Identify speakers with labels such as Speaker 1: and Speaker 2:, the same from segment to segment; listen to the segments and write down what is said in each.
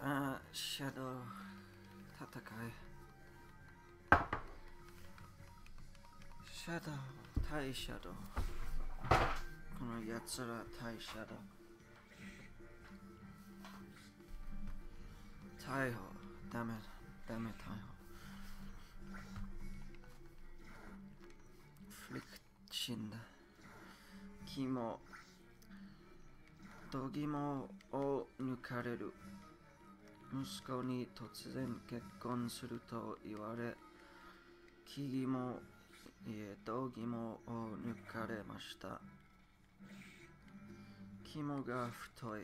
Speaker 1: あーシャドウ戦いシャドウ対シャドウ。このやつら対シャドウ。逮捕。ダメダメ逮捕。フリク死んだ。肝。度肝を抜かれる。息子に突然結婚すると言われ木肝いえ道肝を抜かれました。肝が太い。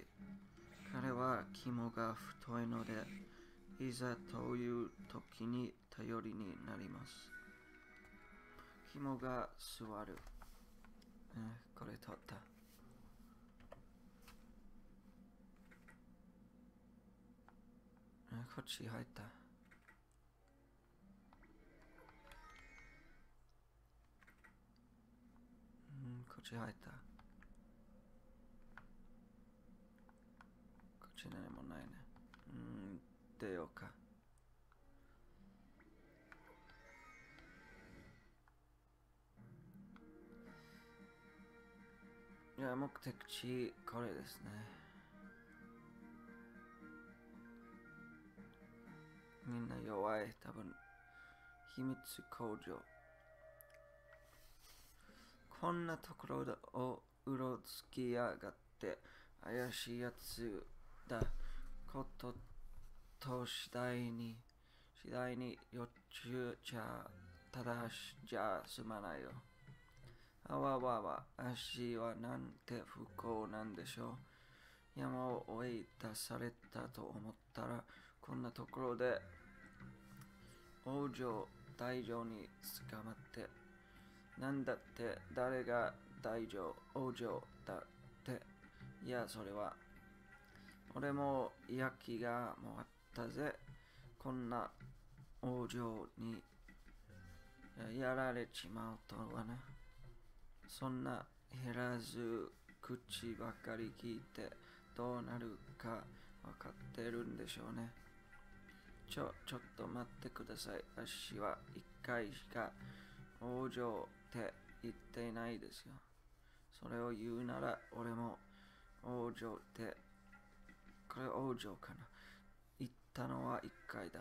Speaker 1: 彼は肝が太いのでいざという時に頼りになります。肝が座る、えこれ取った。こっち入ったうんこっち入ったこっち何もないねうん出ようかいや目的地これですねみんな弱い多分秘密工場こんなところをうろつきやがって怪しいやつだことと次第に次第によっちゅうじゃただしじゃ済まないよあわわわ足はなんて不幸なんでしょう山を追い出されたと思ったらこんなところで王女大女に捕まってなんだって誰が大女王女だって。いやそれは俺も焼きがもあったぜ。こんな王女にやられちまうとはな。そんな減らず口ばかり聞いてどうなるか分かってるんでしょうね。ちょ、ちょっと待ってください。私は一回しか王女って言っていないですよ。それを言うなら俺も王女って、これ王女かな。言ったのは一回だ。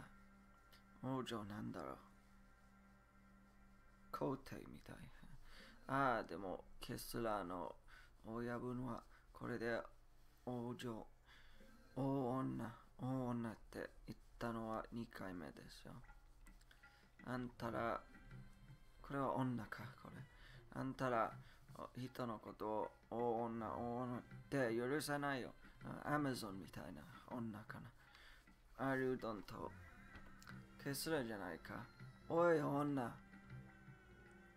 Speaker 1: 王女なんだろう。皇帝みたい。ああ、でもケスラーの親分はこれで王女、大女、大女って言ってたのは2回目ですよ。あんたら、これは女か、これ。あんたら、人のことを大女、大女って許さないよ。アマゾンみたいな女かな。アリュードンとケスラじゃないか。おい、女。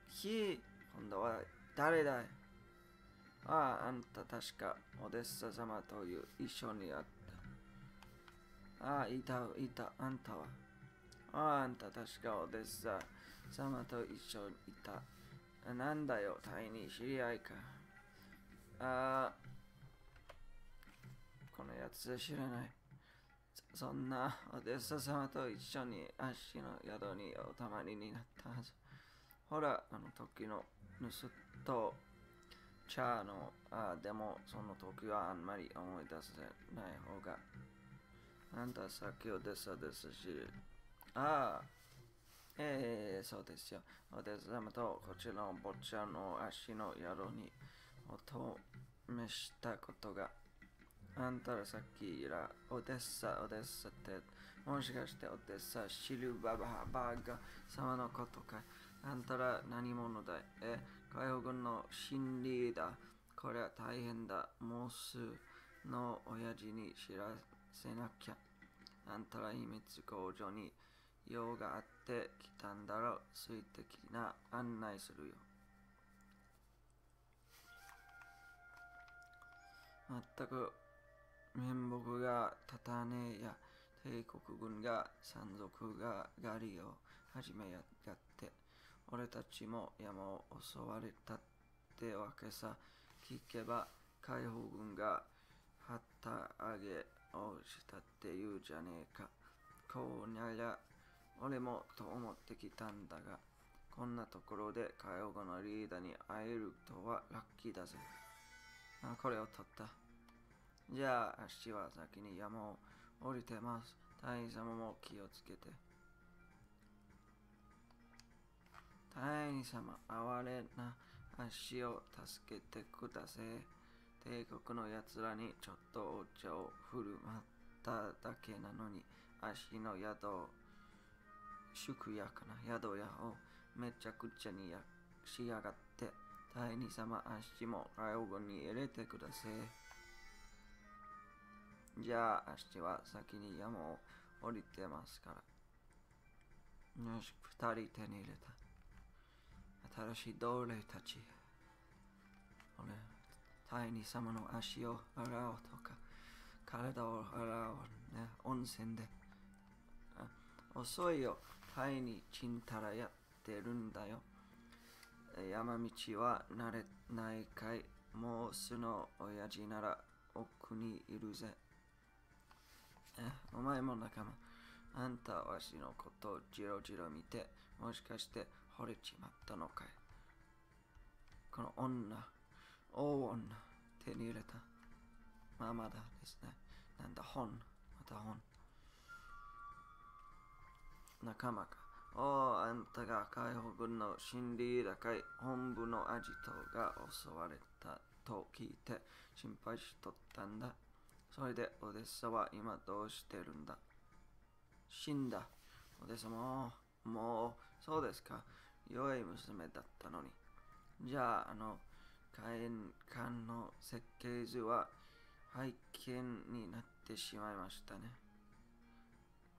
Speaker 1: ひ、今度は誰だい？ああ、あんた確かオデッサ様という一緒にやった。ああ、いた、いた、あんたは。ああ、あんた確かオデッサ様と一緒にいた。なんだよ、タイに知り合いか。ああ、このやつ知らない。そんなオデッサ様と一緒に足の宿におたまりになったはず。ほら、あの時の盗っとチャーの、あでもその時はあんまり思い出せない方が。あんたさっきオデッサですし、ああ、ええそうですよ。オデッサ様とこちらの坊ちゃんの足の宿に音めしたことが。あんたらさっきらオデッサ、オデッサって、もしかしてオデッサ、シルバババーガ様のことか。あんたら何者だい？え、海保軍の新リーダー。これは大変だ。もうすぐの親父に知らせなきゃ。あんたら秘密工場に用があって来たんだろう。水的な案内するよ。まったく面目が立たねえや帝国軍が山賊が狩りを始めやがって俺たちも山を襲われたってわけさ聞けば解放軍が旗揚げをしたって言うじゃねえか。こうにゃりゃ、俺もと思ってきたんだが、こんなところで介護のリーダーに会えるとはラッキーだぜ。あこれを取った。じゃあ、足は先に山を降りてます。大様も気をつけて。大様、哀れな足を助けてください。帝国の奴らにちょっとお茶を振る舞っただけなのに、足の宿を、宿屋かな、宿屋をめちゃくちゃにやしやがって、大二様足も介護に入れてください。じゃあ、足は先に山を降りてますから。よし、二人手に入れた。新しい奴隷たち。俺、第二様の足を洗おうとか、体を洗おうね、温泉で。遅いよ、タイにちんたらやってるんだよ。山道は慣れないかい、もう素の親父なら奥にいるぜ。え、お前も仲間。あんたはわしのことをじろじろ見て、もしかして惚れちまったのかい。この女、大女、手に入れた。まあまだですね。なんだ、本。また本。仲間か。おお、あんたが解放軍の心理高い本部のアジトが襲われたと聞いて心配しとったんだ。それでオデッサは今どうしてるんだ死んだ。オデッサも、もう、そうですか。良い娘だったのに。じゃあ、あの、火炎管の設計図は廃棄になってしまいましたね。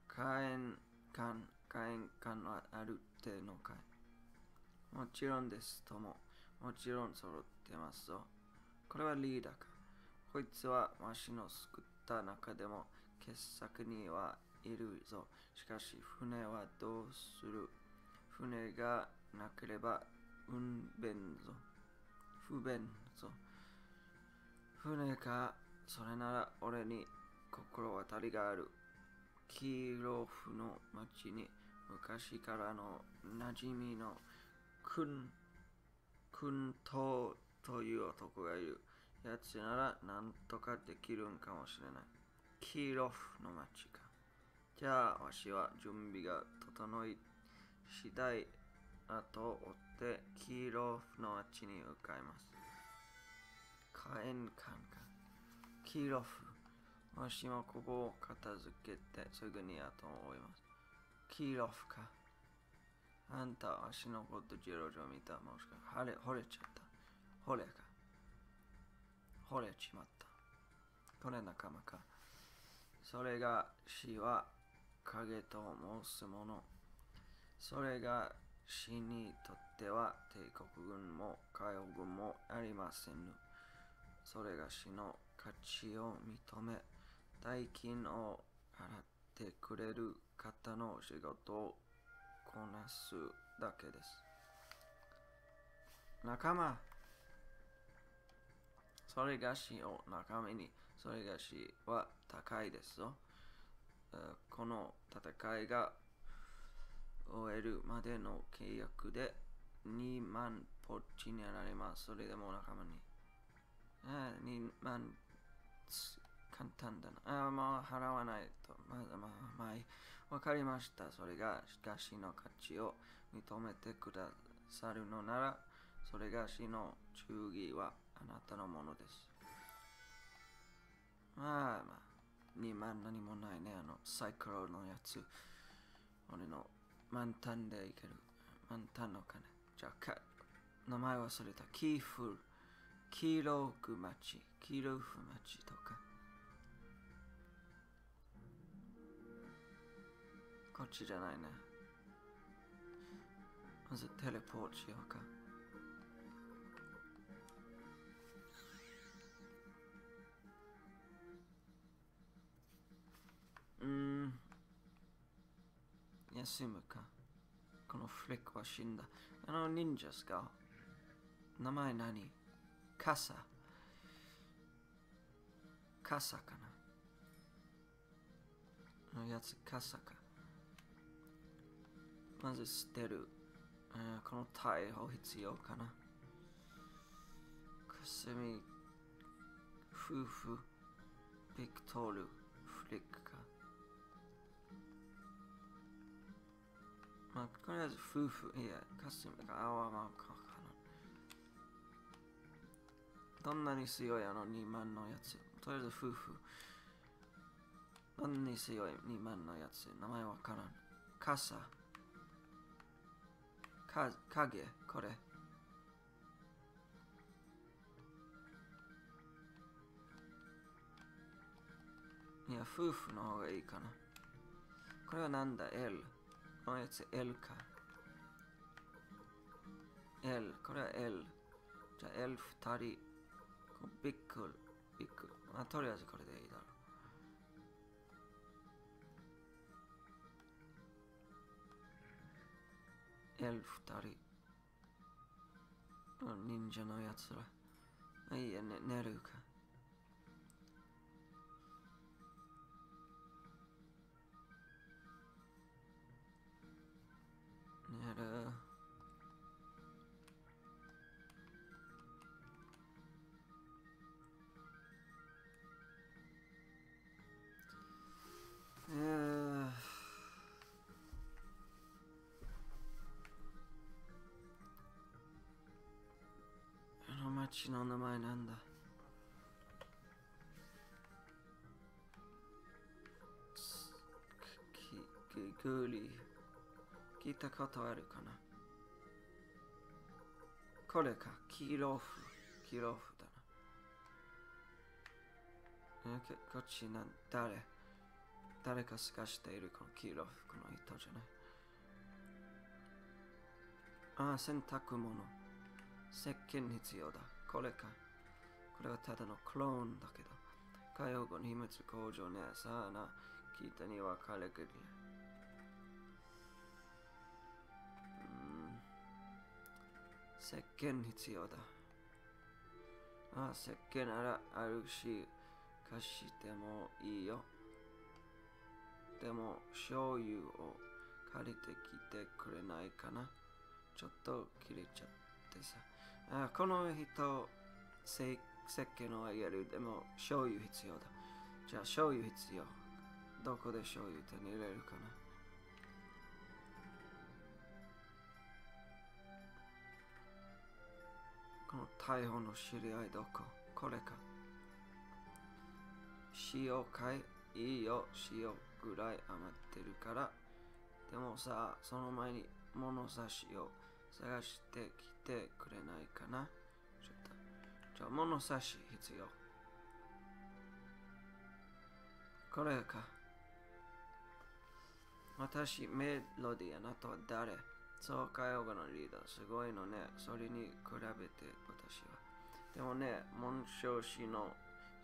Speaker 1: 火炎管、火炎管はあるってのかいもちろんですとも。もちろん揃ってますぞ。これはリーダーか。こいつはわしの作った中でも傑作にはいるぞ。しかし船はどうする？船がなければ運便ぞ。不便ぞ。船か、それなら俺に心当たりがある。キーロフの町に昔からの馴染みのクン、クントーという男がいる。やつならなんとかできるんかもしれない。キーロフの町か。じゃあ、わしは準備が整い次第、後を追ってキーロフの町に向かいます。火炎館か。キーロフ。わしもここを片付けてすぐに後を追います。キーロフか。あんたはわしのことジロジロ見たもしか腫れ、惚れちゃった。惚れか。惚れちまった。これ仲間か。それが死は影と申すもの。それが死にとっては帝国軍も海保軍もありません。それが死の価値を認め、代金を払ってくれる方の仕事をこなすだけです。仲間それがしを中身に、それがしは高いですぞ。この戦いが終えるまでの契約で2万ポッチになります。それでも仲間に。ああ、2万、簡単だな。ああ、まあ払わないと。まあまあ、まあ、わかりました。それがしかしの価値を認めてくださるのなら、それがしの忠義はあなたのものです。まあまあ、2万何もないね。あの、サイクロのやつ。俺の満タンでいける。満タンの金。じゃあ、か名前忘れた。キーフル。キーローク町。キーローフ町とか。こっちじゃないね。まずテレポートしようか。休むか。このフレックは死んだ。あの忍者ですか？名前何？カサ。カサかな？のやつ、傘か。まず捨てる。この逮捕必要かな？くすみ、夫婦、ビクトル、フリックか。まあ、とりあえず夫婦、いや、かすみがあわまかかな。どんなに強いあの2万のやつ。とりあえず夫婦。どんなに強い2万のやつ。名前わからん。傘。か、影、これ。いや、夫婦の方がいいかな。これはなんだ ?L。このやつ L か。L。これは L。じゃあ L 二人。ビックル。ビックル。まあ、とりあえずこれでいいだろう。L 二人。忍者のやつら。いいや、ね、寝るか。寝る。えーあの町の聞いたことあるかな？これか。キロフ。キロフだな。えけこっちなん誰？誰か透かしているこのキロフこの人じゃない？ああ洗濯物。石鹸必要だ。これか。これはただのクローンだけど。海洋語の秘密工場ね。さあな。聞いたには彼がり石鹸必要だ。あ石鹸ならあるし貸してもいいよ。でも醤油を借りてきてくれないかな。ちょっと切れちゃってさ。あこの人石鹸をあげる。でも醤油必要だ。じゃあ醤油必要。どこで醤油手に入れるかな。この逮捕の知り合いどこ？これか。塩かい？いいよ塩ぐらい余ってるから。でもさその前に物差しを探してきてくれないかな？ちょっと。じゃあ物差し必要。これか。私メロディアな。とは誰？そうかヨガのリーダー。すごいのね。それに比べて私は。でもね紋章師の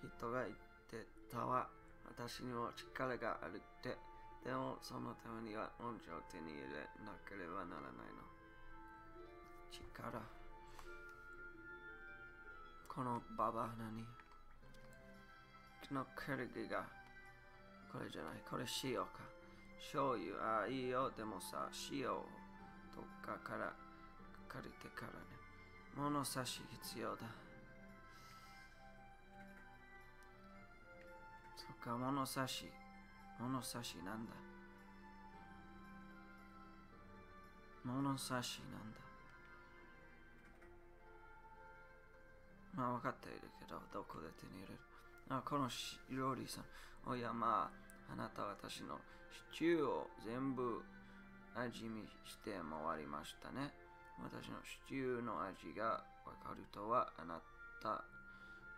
Speaker 1: 人が言ってたわ。私にも力があるって。でもそのためには文字を手に入れなければならないの。力。このババア何このクルギが。これじゃない。これ塩か。醤油ああいいよ。でもさ塩とかから借りてからね。物差し必要だ。そっか物差し。物差しなんだ。物差しなんだ。まあ分かっているけどどこで手に入れる。あこのし料理さん。おやまああなたは私のシチューを全部味見して回りましたね。私のシチューの味がわかるとはあなた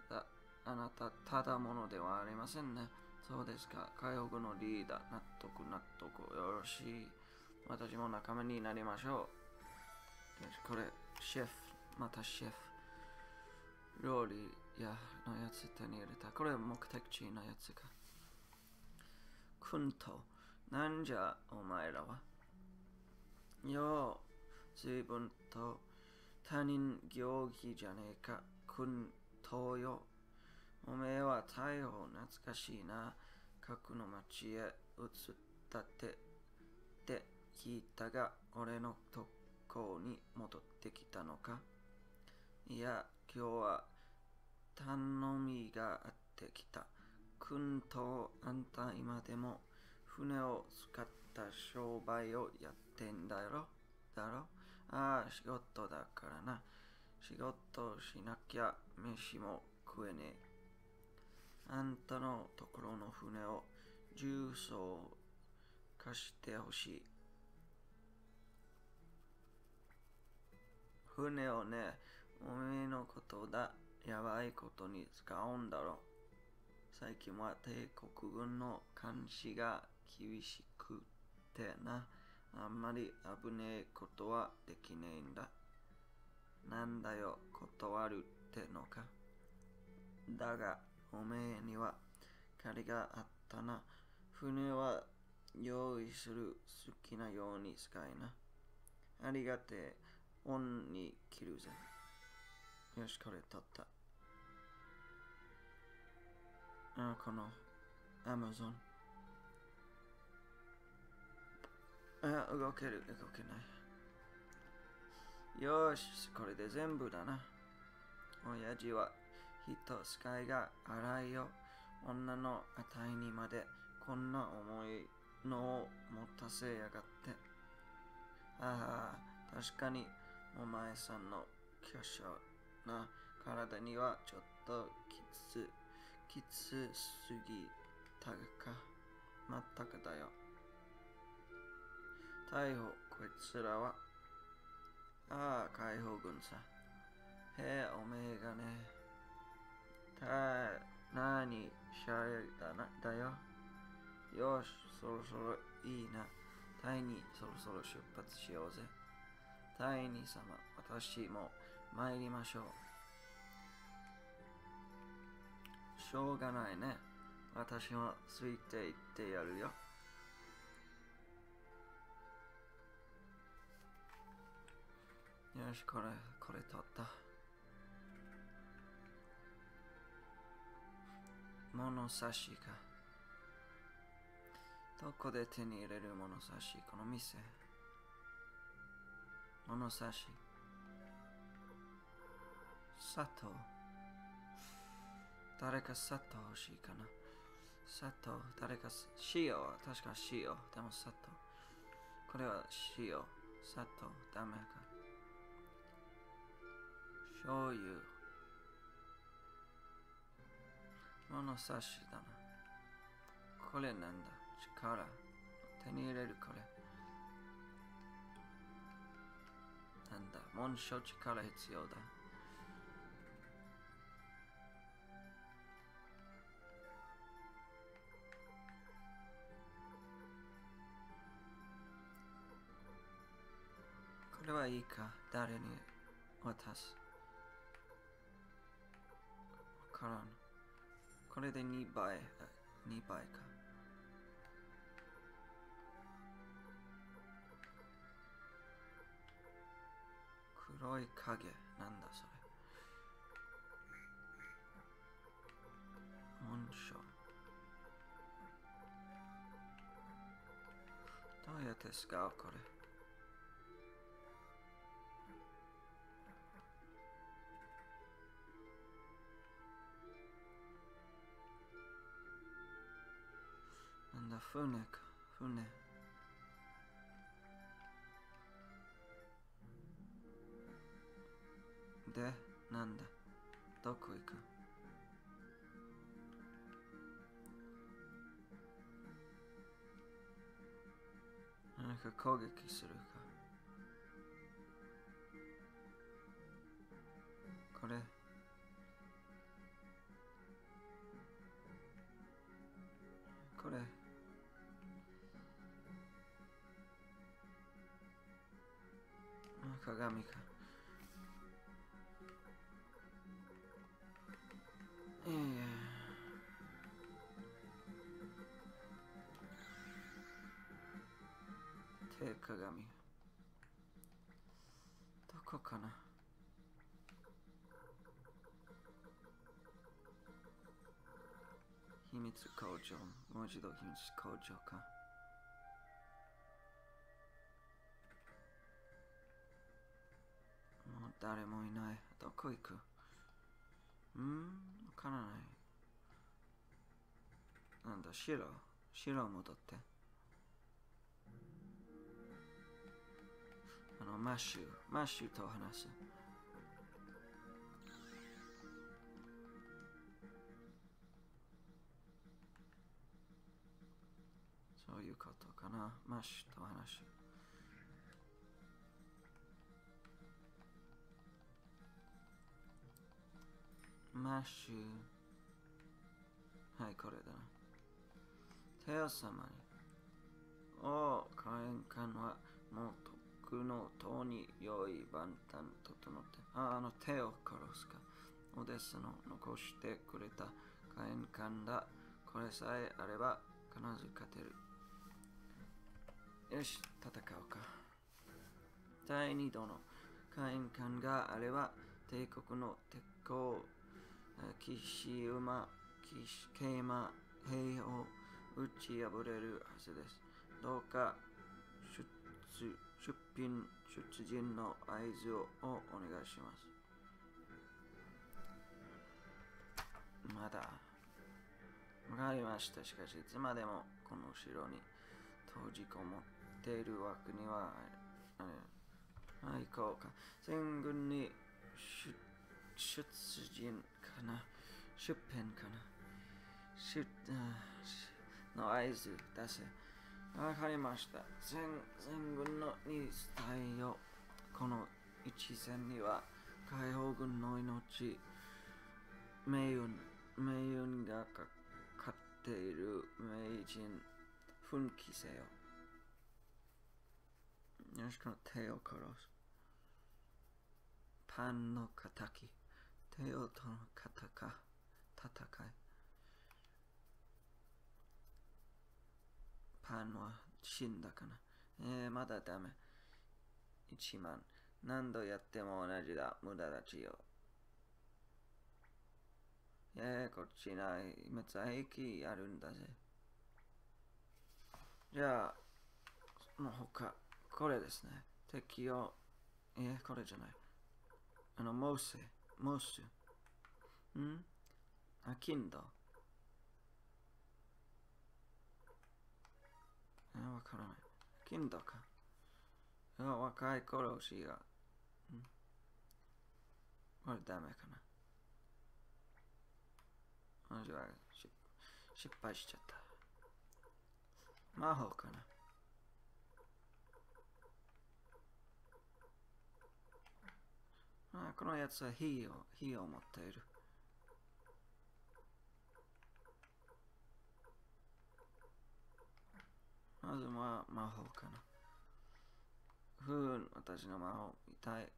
Speaker 1: だあなたただものではありませんね。そうですか。火曜語のリーダー納得納得よろしい。私も仲間になりましょう。よしこれシェフまたシェフ。料理やのやつ手に入れた。これ目的地のやつか。くんとなんじゃお前らは？よ随分と他人行儀じゃねえかくんとよおめえは逮捕懐かしいな核の町へ移ったってって聞いたが俺のとこに戻ってきたのかいや今日は頼みがあってきたくんとあんた今でも船を使った商売をやっててんだろ？だろ？ああ仕事だからな仕事しなきゃ飯も食えねえあんたのところの船を重曹貸してほしい。船をね、おめえのことだ。やばいことに使うんだろ。最近は帝国軍の監視が厳しくてな。あんまり危ねえことはできねえんだ。なんだよ、断るってのか。だが、おめえには借りがあったな。船は用意する好きなように使いな。ありがてえ、オンに切るぜ。よし、これ取った。あ、この、アあ、動ける、動けない。よし、これで全部だな。親父は人使いが荒いよ。女の値にまでこんな重いのを持たせやがって。ああ、確かにお前さんの巨匠な体にはちょっときつ、きつすぎたか。まったくだよ。逮捕、こいつらは。ああ、解放軍さ。へえ、おめえがね。た、なに、シャイだな、だよ。よし、そろそろいいな。タイにそろそろ出発しようぜ。タイに様、私も参りましょう。しょうがないね。私もついていってやるよ。よし、これ、これ取った。物差しか。どこで手に入れる物差し？この店。物差し。砂糖。誰か砂糖欲しいかな？砂糖、誰か塩は、確か塩、でも砂糖。これは塩、砂糖、ダメか。醤油。物差しだな。これなんだ？力。手に入れるこれ。なんだ？もんしょ力必要だ。これはいいか？誰に渡す？わから。これで2倍、2倍か。黒い影、なんだそれ。紋章。どうやって使うこれ。船か、船。で、なんだ、どこ行く何か攻撃するか。これ。鏡か。いや。手鏡。どこかな秘密密工場。もう一度秘密工場か。誰もいない。どこ行く？うん、わからない。なんだ、白？白戻って。あの、マッシュ。マッシュと話す。そういうことかな。マッシュと話す。マッシュ。はい、これだな。テオ様に。おお、火炎艦はもうとっくの塔に良い万端整って。あ、あのテオ殺すか。オデッサの残してくれた火炎艦だ。これさえあれば必ず勝てる。よし、戦おうか。第二度の火炎艦があれば帝国の鉄鋼、騎士馬、騎士桂馬、兵を打ち破れるはずです。どうか出出品、出陣の合図をお願いします。まだ。わかりました。しかし、いつまでもこの城に閉じこもっているわけには、あれ、はい、こうか。全軍に出出陣かな出編かな出、あの合図出せ。わかりました。全全軍のに伝えよ。この一戦には解放軍の命、命運、命運がかかっている名人、奮起せよ。よし、この手を殺す。パンの敵。手をとの戦か戦い。パンは死んだかな。えー、まだダメ。一万。何度やっても同じだ。無駄だちよ。えー、こっちない。滅兵器あるんだぜ。じゃあ、の他、これですね。敵を、えー、これじゃない。あの、モーセ、Mosse. Hm? A Kinder. い、わからない。Kinder か。いや、若い頃しが。うん。これダメかな。私は失敗しちゃった。魔法かな。あこのやつは火を、火を持っている。まずは魔法かな。ふう、私の魔法、痛い。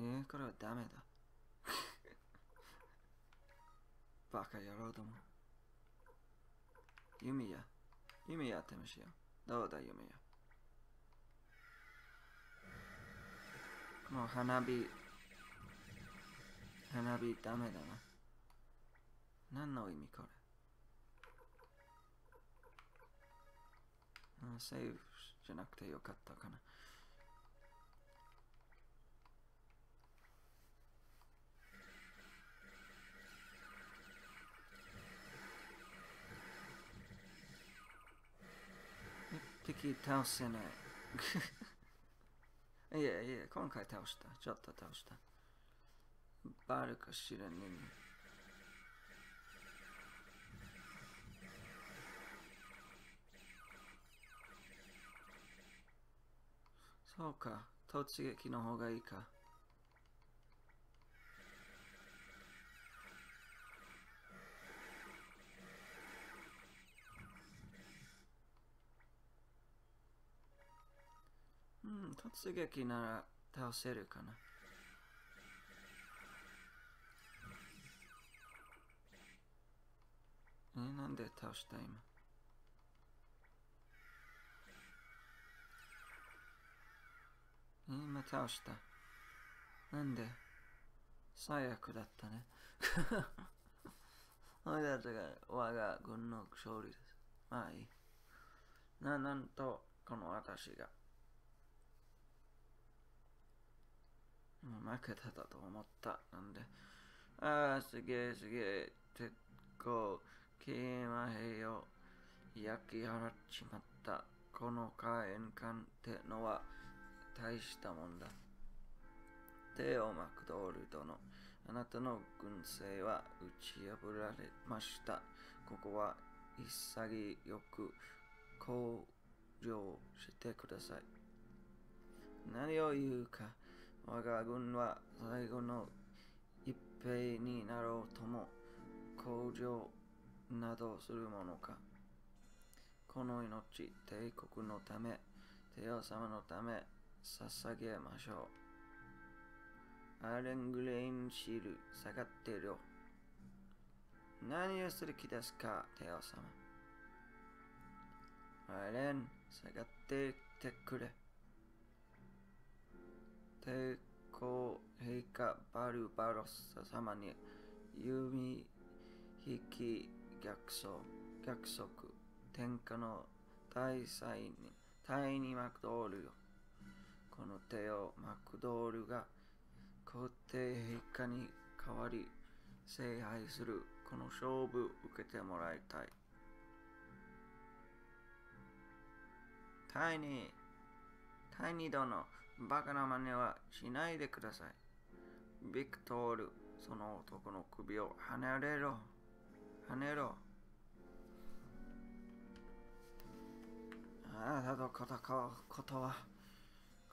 Speaker 1: えー、これはダメだ。バカ野郎ども。弓矢。弓矢ってみしよう。どうだ、弓矢。この花火。花火ダメだな。何の意味これ？あセーフじゃなくてよかったかな。敵倒せない。いやいや、今回倒した。ちょっと倒した。バルかしらね。そうか。突撃の方がいいか。突撃なら倒せるかな。え、なんで倒した今？今倒した。なんで？最悪だったね。それだったが我が軍の勝利です。まあいい。な、なんと、この私が。負けただと思った。なんで、ああ、すげえすげえ、鉄鋼、ケーマ兵を焼き払っちまった。この火炎艦ってのは大したもんだ。テオ・マクドール殿、あなたの軍勢は打ち破られました。ここは潔く向上してください。何を言うか、我が軍は最後の一平になろうとも向上などするものか。この命、帝国のため、帝王様のため、捧げましょう。アレングレインシール、下がってろ。何をする気ですか、帝王様。アレン、下がっててくれ。帝皇陛下バルバロッサ様に弓引き逆走、逆則、天下の大祭に、大にマクドールよ。この手をマクドールが皇帝陛下に代わり聖杯するこの勝負受けてもらいたい。タイニー、タイニー殿、バカな真似はしないでください。ビクトール、その男の首を離れろ。離れろ。あなたと戦うことは、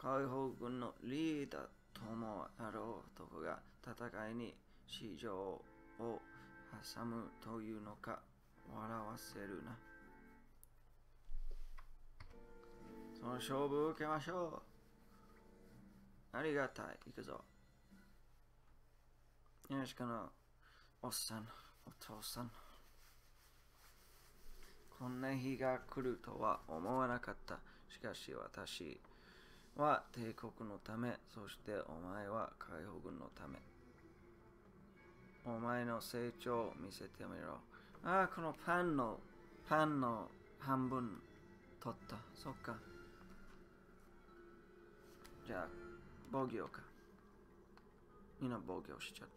Speaker 1: 解放軍のリーダーともあろう男が戦いに市場を挟むというのか笑わせるな。その勝負を受けましょう。ありがたい。行くぞ。よし、この、おっさん、お父さん。こんな日が来るとは思わなかった。しかし私は帝国のため、そしてお前は解放軍のため。お前の成長を見せてみろ。ああ、このパンの、パンの半分取った。そっか。じゃあ、防御か。みんな防御しちゃっ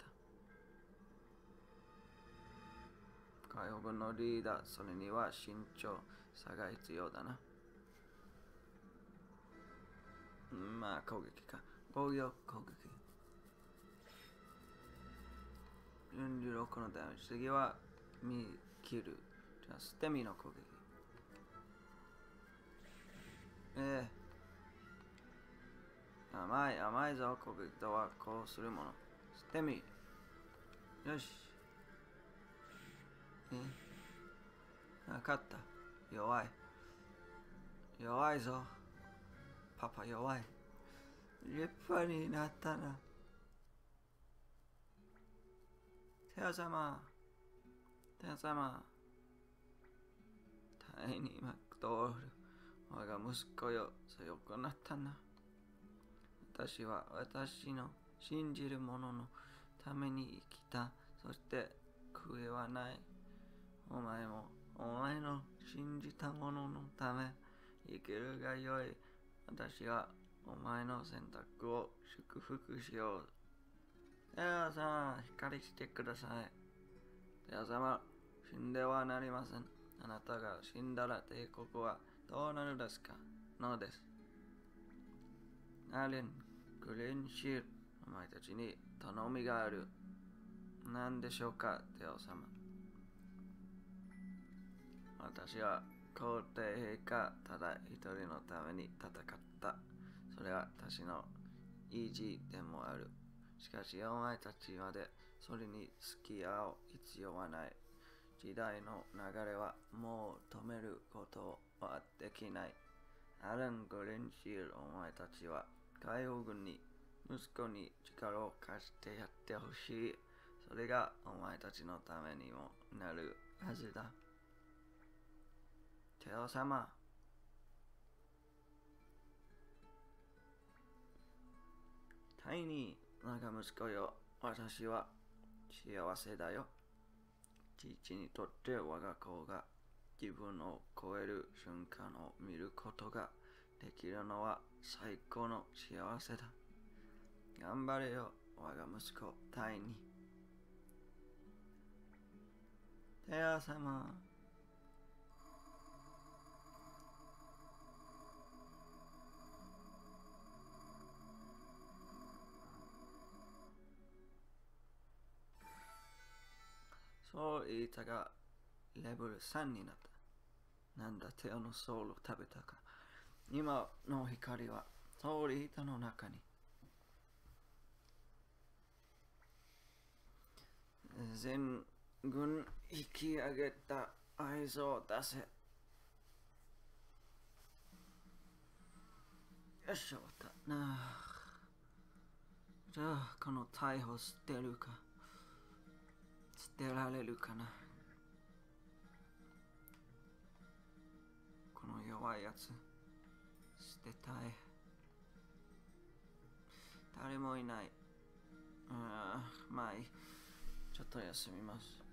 Speaker 1: た。解放軍のリーダー、それには慎重さが必要だな。まあ、攻撃か。防御攻撃。46のダメージ。次は、見切る。じゃあ、捨て身の攻撃。ええー甘い甘いぞ国とはこうするもの。捨てみ。よし。え分かった。弱い。弱いぞ。パパ弱い。立派になったな。手を様手を様タイニー・マクドール我が息子よ。強くなったな。私は私の信じる者のために生きた。そして悔いはない。お前もお前の信じた者のため生きるがよい。私はお前の選択を祝福しよう。ではさん、光してください。では様、死んではなりません。あなたが死んだら帝国はどうなるですか？のです。アレン、グレンシール、お前たちに頼みがある。何でしょうか、テオ様。私は皇帝陛下ただ一人のために戦った。それは私の意地でもある。しかし、お前たちまでそれに付き合う必要はない。時代の流れはもう止めることはできない。アレン・グレンシール、お前たちは海王軍に息子に力を貸してやってほしい。それがお前たちのためにもなるはずだ。テオ様。タイニー、我が息子よ。私は幸せだよ。父にとって我が子が自分を超える瞬間を見ることができるのは最高の幸せだ。頑張れよ、我が息子、タイに。テア様。そう言ったが、レベル3になった。なんだ、テオのソウルを食べたか。今の光は、通り板の中に。全軍引き上げた合図を出せ。よっし、終わった。な。じゃあ、この逮捕捨てるか。捨てられるかな。この弱いやつ、捨てたい。誰もいない。ああ、まあいい。ちょっと休みます。